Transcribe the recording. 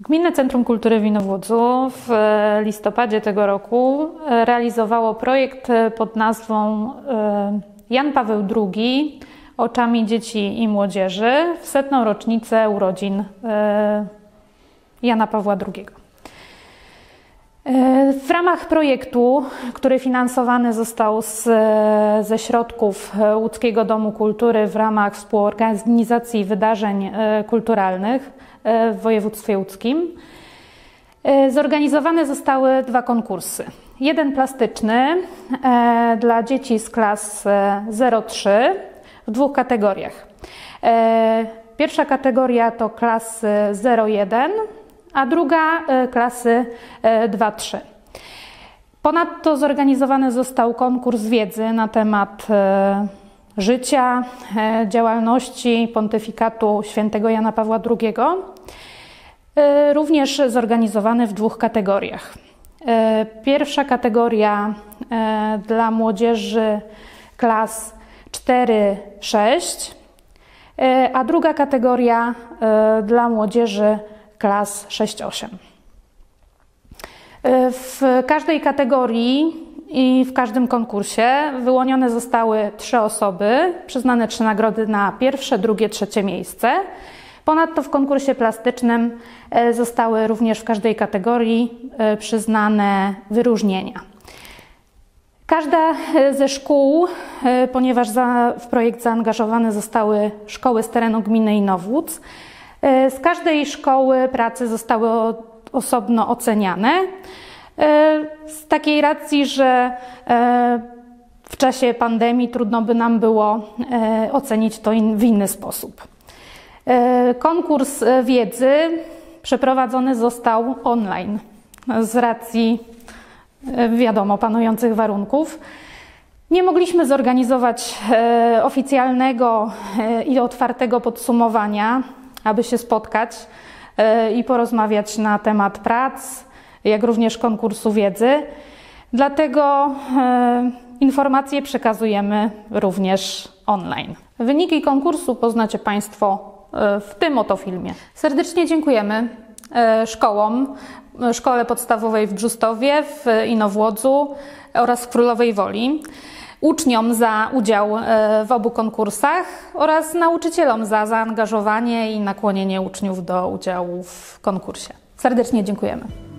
Gminne Centrum Kultury w Inowłodzu w listopadzie tego roku realizowało projekt pod nazwą e, Jan Paweł II oczami dzieci i młodzieży w setną rocznicę urodzin e, Jana Pawła II. E, w ramach projektu, który finansowany został z, ze środków Łódzkiego Domu Kultury w ramach współorganizacji wydarzeń kulturalnych, w województwie łódzkim. E, zorganizowane zostały dwa konkursy. Jeden plastyczny e, dla dzieci z klas 03 e, w dwóch kategoriach. Pierwsza kategoria to klasy 01, a druga klasy 2-3. Ponadto zorganizowany został konkurs wiedzy na temat życia, e, działalności pontyfikatu świętego Jana Pawła II, e, również zorganizowany w dwóch kategoriach. E, pierwsza kategoria dla młodzieży klas 4-6, a druga kategoria dla młodzieży klas 6-8. W każdej kategorii i w każdym konkursie wyłonione zostały trzy osoby, przyznane trzy nagrody na pierwsze, drugie, trzecie miejsce. Ponadto w konkursie plastycznym e, zostały również w każdej kategorii e, przyznane wyróżnienia. Każda e, ze szkół, ponieważ w projekt zaangażowane zostały szkoły z terenu gminy Inowłódz, z każdej szkoły prace zostały osobno oceniane. E, z takiej racji, że e, w czasie pandemii trudno by nam było e, ocenić to w inny sposób. Konkurs wiedzy przeprowadzony został online z racji, wiadomo, panujących warunków. Nie mogliśmy zorganizować oficjalnego i otwartego podsumowania, aby się spotkać i porozmawiać na temat prac, jak również konkursu wiedzy. Dlatego e, informacje przekazujemy również online. Wyniki konkursu poznacie Państwo e, w tym oto filmie. Serdecznie dziękujemy e, szkołom, Szkole Podstawowej w Brzustowie, w Inowłodzu oraz w Królowej Woli, uczniom za udział w obu konkursach oraz nauczycielom za zaangażowanie i nakłonienie uczniów do udziału w konkursie. Serdecznie dziękujemy.